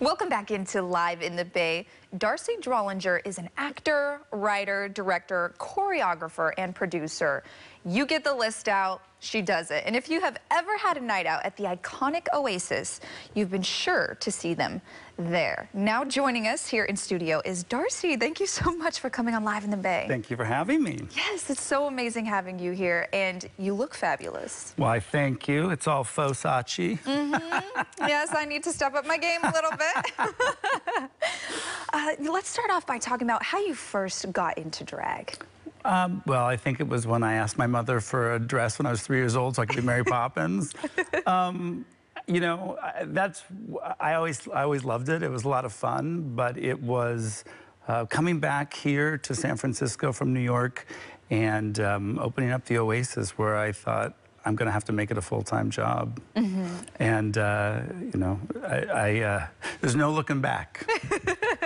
Welcome back into Live in the Bay. D'Arcy Drollinger is an actor, writer, director, choreographer, and producer. You get the list out, she does it. And if you have ever had a night out at the iconic Oasis, you've been sure to see them there. Now joining us here in studio is D'Arcy. Thank you so much for coming on Live in the Bay. Thank you for having me. Yes, it's so amazing having you here, and you look fabulous. Why, thank you. It's all Fosachi. Mm -hmm. yes, I need to step up my game a little bit. let's start off by talking about how you first got into drag. Um, well, I think it was when I asked my mother for a dress when I was three years old so I could be Mary Poppins. Um, you know, that's, I always, I always loved it. It was a lot of fun, but it was uh, coming back here to San Francisco from New York and um, opening up the Oasis where I thought, I'm going to have to make it a full-time job. Mm -hmm. And, uh, you know, I, I uh, there's no looking back.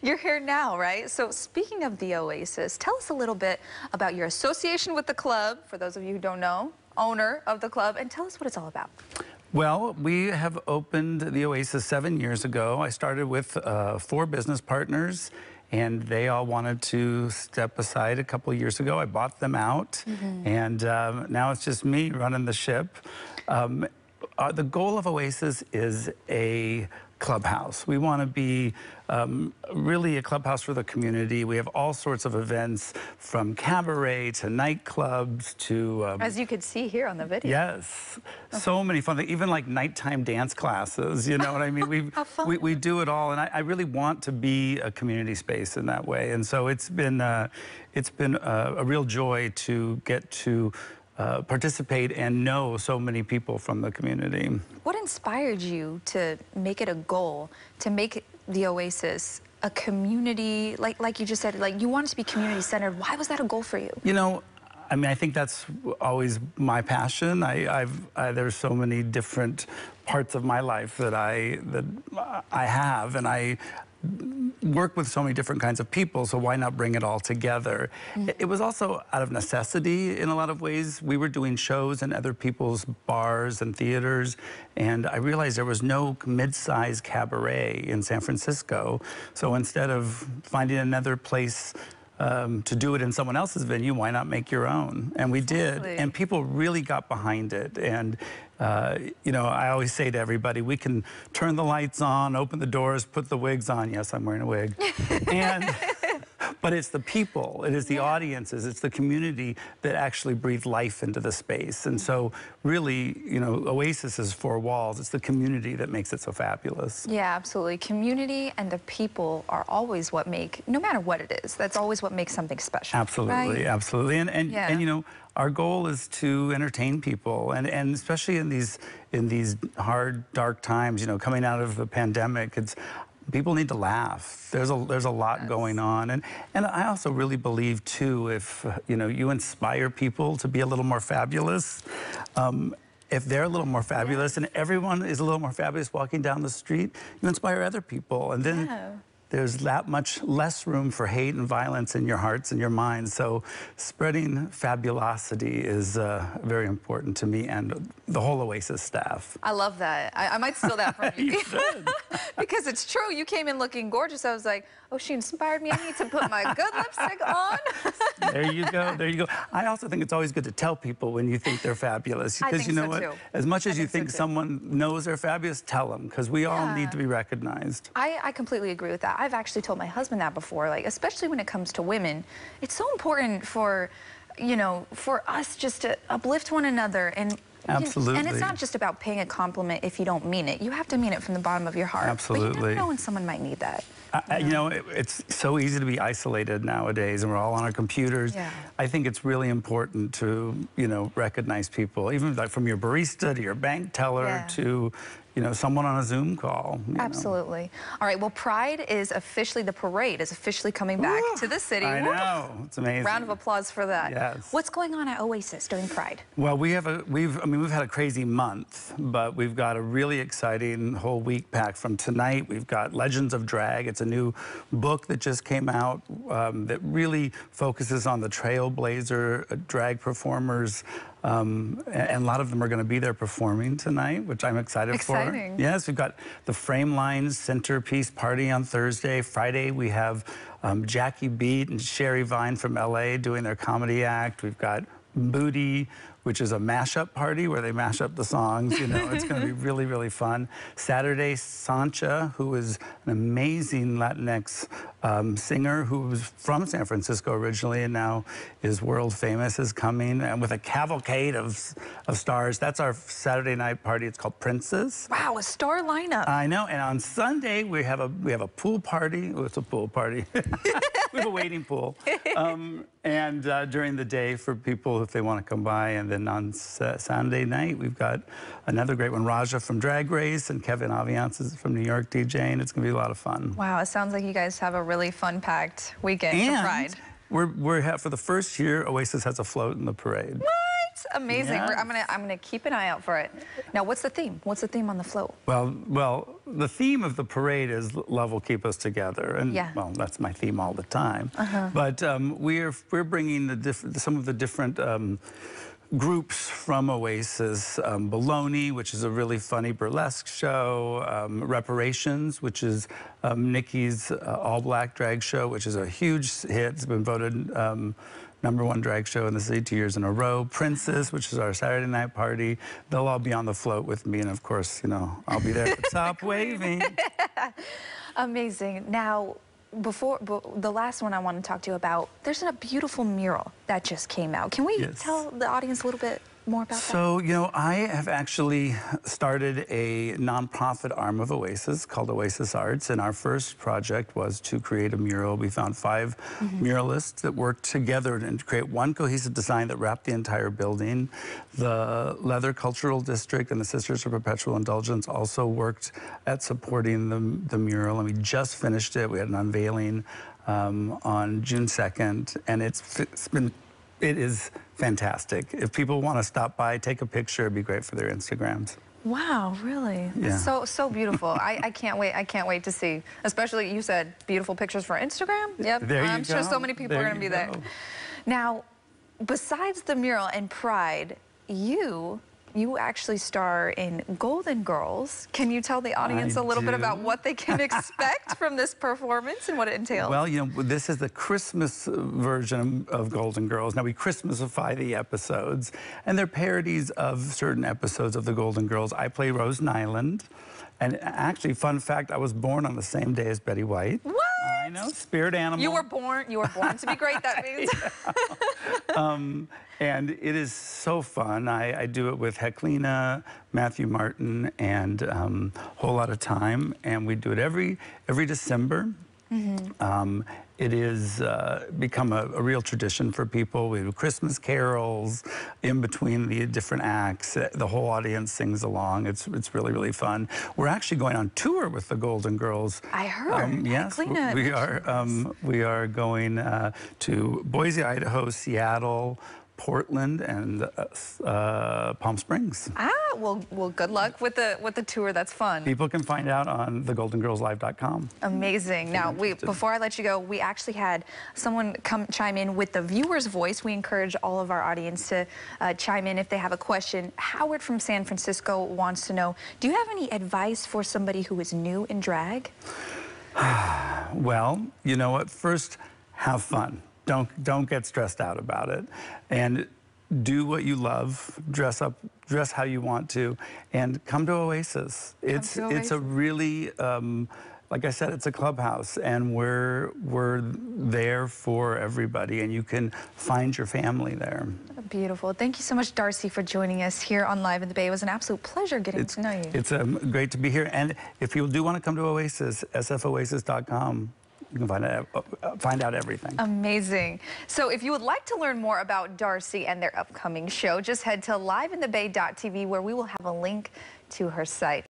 You're here now, right? So speaking of the Oasis, tell us a little bit about your association with the club, for those of you who don't know, owner of the club, and tell us what it's all about. Well, we have opened the Oasis seven years ago. I started with uh, four business partners and they all wanted to step aside a couple years ago. I bought them out, mm -hmm. and um, now it's just me running the ship. Um, uh, the goal of Oasis is a clubhouse. We want to be um, really a clubhouse for the community. We have all sorts of events from cabaret to nightclubs to... Um, As you could see here on the video. Yes. Okay. So many fun things, even like nighttime dance classes, you know what I mean? We, we, we, do it all, and I, I, really want to be a community space in that way. And so it's been, uh, it's been a, a real joy to get to uh, participate and know so many people from the community. What inspired you to make it a goal to make the Oasis a community, like, like you just said, like you wanted to be community centered. Why was that a goal for you? You know, I mean, I think that's always my passion. I, I've, I, there's so many different parts of my life that I that I have, and I work with so many different kinds of people, so why not bring it all together? Mm. It was also out of necessity in a lot of ways. We were doing shows in other people's bars and theaters, and I realized there was no mid-sized cabaret in San Francisco. So instead of finding another place um, to do it in someone else's venue, why not make your own? And we exactly. did, and people really got behind it. And uh, you know, I always say to everybody, we can turn the lights on, open the doors, put the wigs on. Yes, I'm wearing a wig. and but it's the people, it is the yeah. audiences, it's the community that actually breathe life into the space. And so mm-hmm. really, you know, Oasis is four walls. It's the community that makes it so fabulous. Yeah, absolutely. Community and the people are always what make, no matter what it is, that's always what makes something special. Absolutely, right? absolutely. And, and, yeah. and, you know, our goal is to entertain people and, and especially in these in these hard dark times you know coming out of the pandemic it's people need to laugh. There's a there's a lot yes. going on, and and I also really believe too, if you know you inspire people to be a little more fabulous. Um, if they're a little more fabulous yeah. and everyone is a little more fabulous walking down the street, you inspire other people. And then yeah there's that much less room for hate and violence in your hearts and your minds. So spreading fabulosity is uh, very important to me and the whole Oasis staff. I love that. I, I might steal that from you. you because it's true. You came in looking gorgeous. I was like, oh, she inspired me. I need to put my good lipstick on. there you go. There you go. I also think it's always good to tell people when you think they're fabulous. Because you know so what? Too. As much as I you think, think so someone knows they're fabulous, tell them. Because we yeah. all need to be recognized. I, I completely agree with that. I've actually told my husband that before, like, especially when it comes to women. It's so important for, you know, for us just to uplift one another and Absolutely. And it's not just about paying a compliment if you don't mean it. You have to mean it from the bottom of your heart. Absolutely. But you never know when someone might need that. I, you know, it, it's so easy to be isolated nowadays, and we're all on our computers. Yeah. I think it's really important to, you know, recognize people, even like from your barista to your bank teller yeah. to, you know, someone on a Zoom call. Absolutely. Know. All right, well, Pride is officially, the parade is officially coming back Ooh, to the city. I know, it's amazing. Round of applause for that. Yes. What's going on at Oasis during Pride? Well, we have a, we've, I mean, we've had a crazy month, but we've got a really exciting whole week pack from tonight. We've got Legends of Drag. It's a new book that just came out um, that really focuses on the trailblazer uh, drag performers Um, and, a lot of them are going to be there performing tonight, which I'm excited Exciting. for. Yes, we've got the Frame Lines Centerpiece Party on Thursday. Friday, we have um, Jackie Beat and Sherry Vine from LA doing their comedy act. We've got Bootie, which is a mashup party where they mash up the songs. You know, it's going to be really, really fun. Saturday, Sancha, who is an amazing Latinx um, singer who was from San Francisco originally and now is world famous, is coming and with a cavalcade of, of stars. That's our Saturday night party. It's called Princess. Wow, a star lineup. I know. And on Sunday we have a we have a pool party. Oh, it's a pool party. we have a waiting pool. Um, and uh, during the day for people if they want to come by. And then on Sa- Sunday night we've got another great one. Raja from Drag Race and Kevin Aviance is from New York DJing. It's going to be a lot of fun. wow, it sounds like you guys have a really fun-packed weekend for And Pride. we're we're for the first year Oasis has a float in the parade. What? Amazing. We're- I'm gonna I'm gonna keep an eye out for it. Now, what's the theme? What's the theme on the float? Well, well, the theme of the parade is "Love will keep us together," and Yeah. well, that's my theme all the time. But um, we're we're bringing the diff- some of the different. Um, Groups from Oasis, um, Baloney, which is a really funny burlesque show, um, Reparations, which is um, Nikki's uh, all black drag show, which is a huge hit. It's been voted um, number one drag show in the city two years in a row. Princess, which is our Saturday night party. They'll all be on the float with me, and of course, you know, I'll be there at the top waving. Amazing. Now, before b- the last one I want to talk to you about, there's a beautiful mural that just came out. Can we Yes. tell the audience a little bit more about that? So, you know, I have actually started a nonprofit arm of Oasis called Oasis Arts, and our first project was to create a mural. We found 5 muralists that worked together to create one cohesive design that wrapped the entire building. The Leather Cultural District and the Sisters of Perpetual Indulgence also worked at supporting the, the mural, and we just finished it. We had an unveiling um, on June 2nd, and it's, it's been it is fantastic. If people want to stop by, take a picture, it'd be great for their Instagrams. Wow, really? Yeah. So so beautiful. I, I can't wait. I can't wait to see. Especially you said beautiful pictures for Instagram. Yep. There you I'm sure so many people There are going to you be there. Now, besides the mural and Pride, you you actually star in Golden Girls. Can you tell the audience I a little bit about what they can expect from this performance and what it entails? Well, you know, this is the Christmas version of Golden Girls. Now, we Christmasify the episodes, and they're parodies of certain episodes of the Golden Girls. I play Rose Nylund. And actually, fun fact, I was born on the same day as Betty White. What? I know, spirit animal. you were born. You were born to be great. That means. And it is so fun. I, I do it with Heklina, Matthew Martin, and um, Holotta Tymes. And we do it every every December. Um, it is uh, become a, a real tradition for people. We do Christmas carols in between the different acts. Uh, The whole audience sings along. It's it's really really fun. We're actually going on tour with the Golden Girls. I heard. Um, yes, we mentioned are. Um, we are going uh, to Boise, Idaho, Seattle, Portland, and uh, uh, Palm Springs. ah, well, well. Good luck with the with the tour. That's fun. People can find out on thegoldengirlslive.com. Amazing. Now, we, before I let you go, we actually had someone come chime in with the viewer's voice. We encourage all of our audience to uh, chime in if they have a question. Howard from San Francisco wants to know, do you have any advice for somebody who is new in drag? Well, you know what? First, have fun. Don't don't get stressed out about it, and do what you love. Dress up, dress how you want to, and come to Oasis. It's to it's a really. Um, like I said, it's a clubhouse, and we're we're there for everybody, and you can find your family there. Beautiful. Thank you so much, D'Arcy, for joining us here on Live in the Bay. It was an absolute pleasure getting It's to know you. it's um, great to be here, and if you do want to come to Oasis, sfoasis.com, you can find out uh, find out everything. Amazing. So if you would like to learn more about D'Arcy and their upcoming show, just head to liveinthebay.tv where we will have a link to her site.